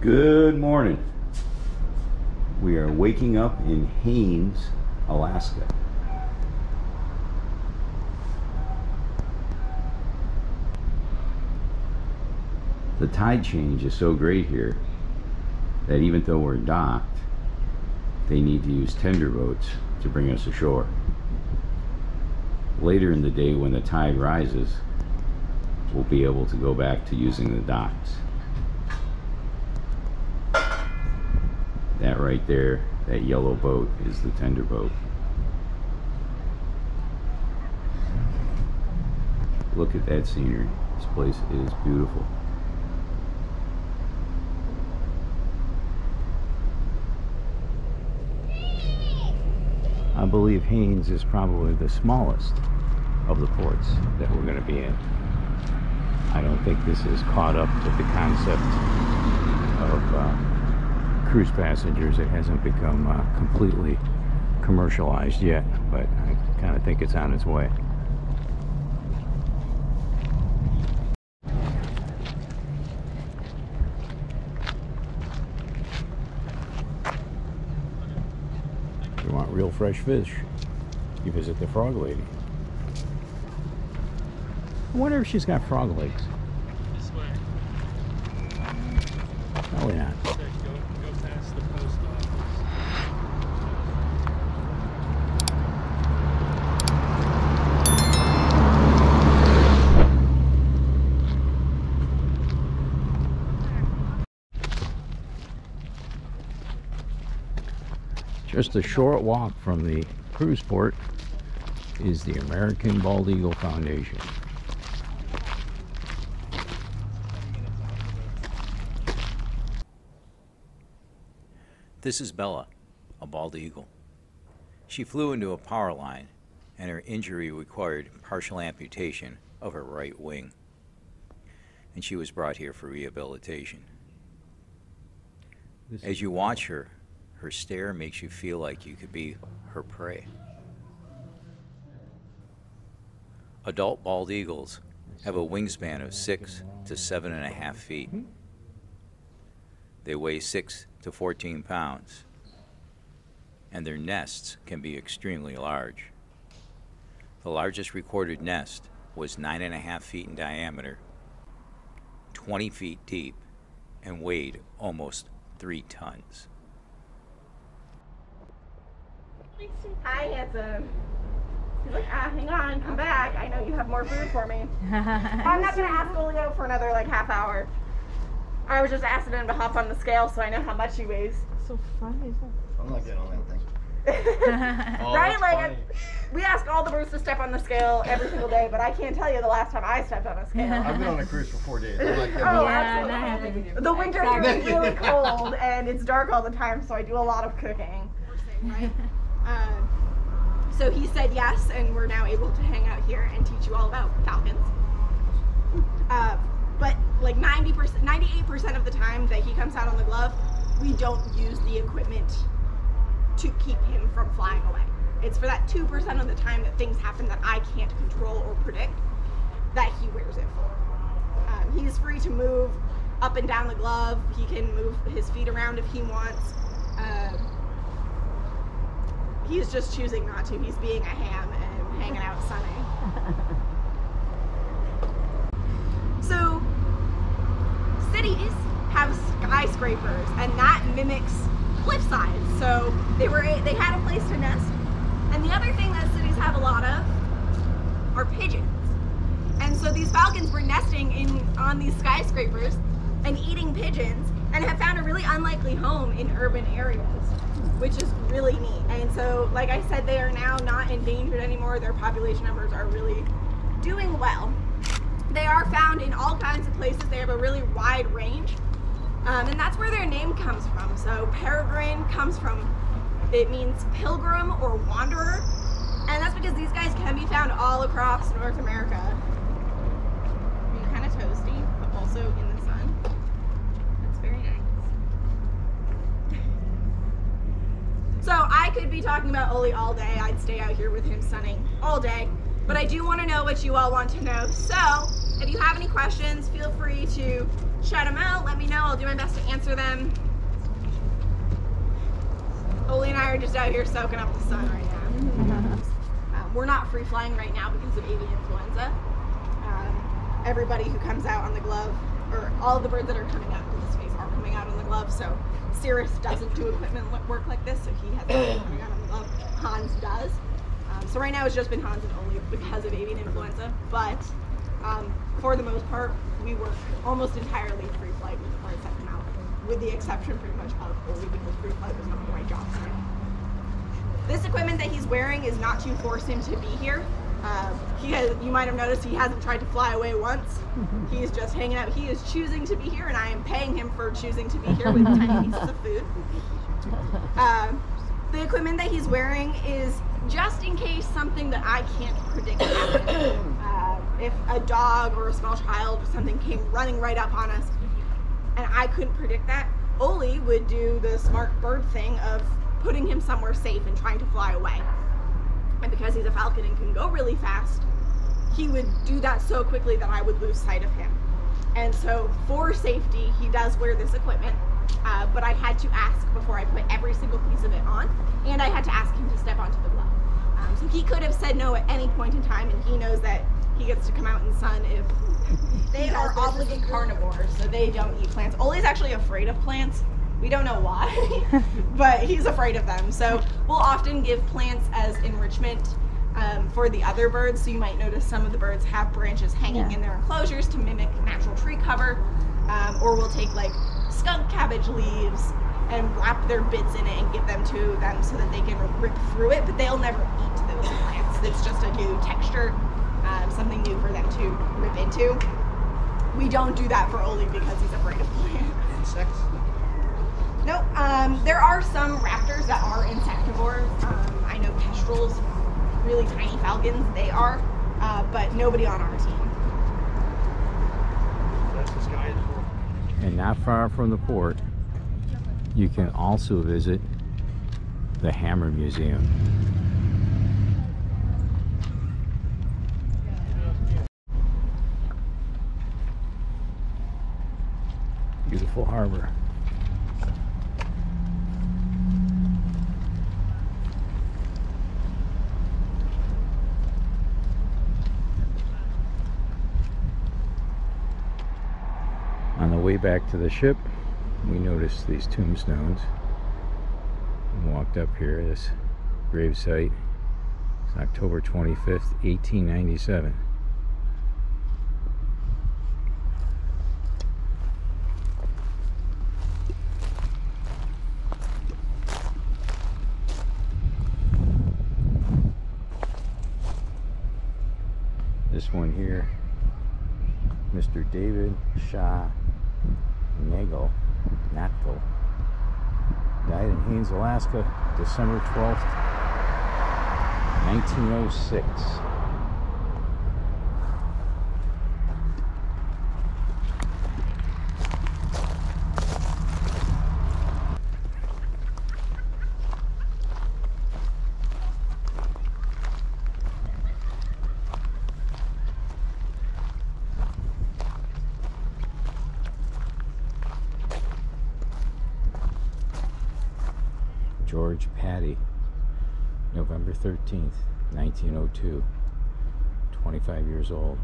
Good morning. We are waking up in Haines, Alaska. The tide change is so great here that even though we're docked, they need to use tender boats to bring us ashore. Later in the day when the tide rises, we'll be able to go back to using the docks. That right there, that yellow boat is the tender boat. Look at that scenery. This place is beautiful. Believe Haines is probably the smallest of the ports that we're going to be in. I don't think this is caught up to the concept of uh, cruise passengers. It hasn't become uh, completely commercialized yet, but I kind of think it's on its way. If you want real fresh fish, you visit the Frog Lady. I wonder if she's got frog legs. This way. Probably not. Okay, go, go past the post office. Just a short walk from the cruise port is the American Bald Eagle Foundation. This is Bella, a bald eagle. She flew into a power line, and her injury required partial amputation of her right wing. And she was brought here for rehabilitation. As you watch her, her stare makes you feel like you could be her prey. Adult bald eagles have a wingspan of six to seven and a half feet. They weigh 6 to 14 pounds, and their nests can be extremely large. The largest recorded nest was 9.5 feet in diameter, 20 feet deep, and weighed almost 3 tons. Hi, handsome. He's like, ah, hang on, come back. I know you have more food for me. I'm not gonna ask Olio for another like half hour. I was just asking him to hop on the scale so I know how much he weighs. So funny. I'm not getting on that thing. Oh, right? Like, funny. I, we ask all the Bruce to step on the scale every single day, but I can't tell you the last time I stepped on a scale. I've been on a cruise for four days. I'm like, Oh, Yeah, absolutely. The winter here is really cold and it's dark all the time, so I do a lot of cooking. Right? Um, so he said yes, and we're now able to hang out here and teach you all about falcons. Uh, but like 90%, 98% of the time that he comes out on the glove, we don't use the equipment to keep him from flying away. It's for that 2% of the time that things happen that I can't control or predict that he wears it for. Um, he's free to move up and down the glove. He can move his feet around if he wants. Um, he's just choosing not to. He's being a ham and hanging out sunny. So, cities have skyscrapers, and that mimics cliff sides. So they were they had a place to nest. And the other thing that cities have a lot of are pigeons. And so these falcons were nesting in on these skyscrapers and eating pigeons and have found a really unlikely home in urban areas, which is really neat. And so, like I said, they are now not endangered anymore. Their population numbers are really doing well. They are found in all kinds of places. They have a really wide range. Um, and that's where their name comes from. So peregrine comes from, it means pilgrim or wanderer. And that's because these guys can be found all across North America. Being kind of toasty, but also in the sun. That's very nice. So I could be talking about Oli all day. I'd stay out here with him sunning all day. But I do want to know what you all want to know. So, if you have any questions, feel free to shout them out. Let me know. I'll do my best to answer them. Oli and I are just out here soaking up the sun right now. Um, we're not free flying right now because of avian influenza. Um, everybody who comes out on the glove, or all the birds that are coming out this phase are coming out on the glove. So Cirrus doesn't do equipment work like this, so he has coming out on the glove. Hans does. Um, so right now it's just been Hans and only because of avian influenza. But um, for the most part, we work almost entirely free flight with the birds that come out, with the exception pretty much of Oli because free flight was not the right job for him. This equipment that he's wearing is not to force him to be here. Um, he has, you might have noticed he hasn't tried to fly away once. He's just hanging out. He is choosing to be here, and I am paying him for choosing to be here with tiny pieces of food. Um, the equipment that he's wearing is just in case something that I can't predict happens. Uh, if a dog or a small child or something came running right up on us, and I couldn't predict that, Oli would do the smart bird thing of putting him somewhere safe and trying to fly away. And because he's a falcon and can go really fast, he would do that so quickly that I would lose sight of him. And so, for safety, he does wear this equipment. Uh, but I had to ask before I put every single piece of it on, and I had to ask him to step onto the glove. Um, so he could have said no at any point in time, and he knows that he gets to come out in the sun if they are obligate carnivores, so they don't eat plants. Oli's actually afraid of plants. We don't know why, but he's afraid of them. So we'll often give plants as enrichment um, for the other birds. So you might notice some of the birds have branches hanging Yeah. in their enclosures to mimic natural tree cover, um, or we'll take like skunk cabbage leaves and wrap their bits in it and give them to them so that they can rip through it. But they'll never eat those plants. It's just a new texture, um, something new for them to rip into. We don't do that for Oli because he's afraid of plants. Insects? No, um, there are some raptors that are insectivores. Um, I know kestrels, really tiny falcons, they are, uh, but nobody on our team. That's the sky is for. And not far from the port, you can also visit the Hammer Museum. Beautiful harbor. Way back to the ship, we noticed these tombstones and walked up here, this gravesite. It's October 25th, 1897. This one here, Mr. David Shaw Nagel, Natkel, died in Haines, Alaska, December 12th, 1906. George Patty, November 13th, 1902, 25 years old.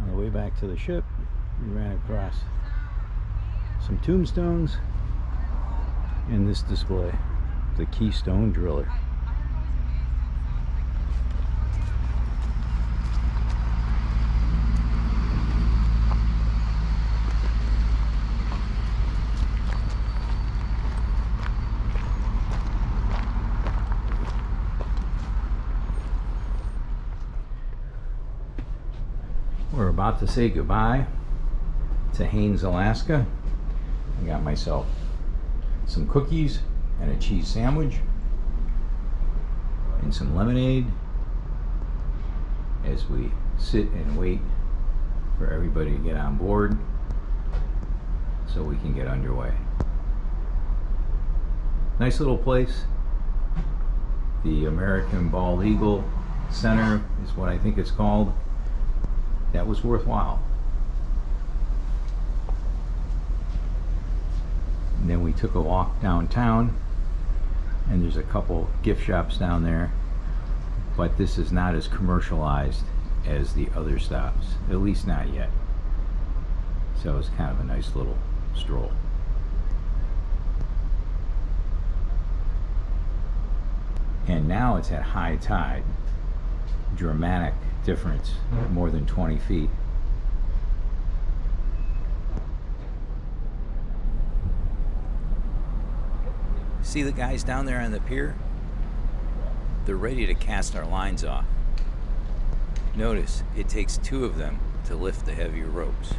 On the way back to the ship, we ran across some tombstones and this display the Keystone Driller. We're about to say goodbye to Haines, Alaska. I got myself some cookies and a cheese sandwich. and some lemonade as we sit and wait for everybody to get on board so we can get underway. Nice little place. The American Bald Eagle Center is what I think it's called. That was worthwhile. And then we took a walk downtown, and there's a couple gift shops down there, but this is not as commercialized as the other stops, at least not yet. So it's kind of a nice little stroll. And now it's at high tide. Dramatic difference, more than 20 feet. See the guys down there on the pier? They're ready to cast our lines off. Notice, it takes two of them to lift the heavier ropes.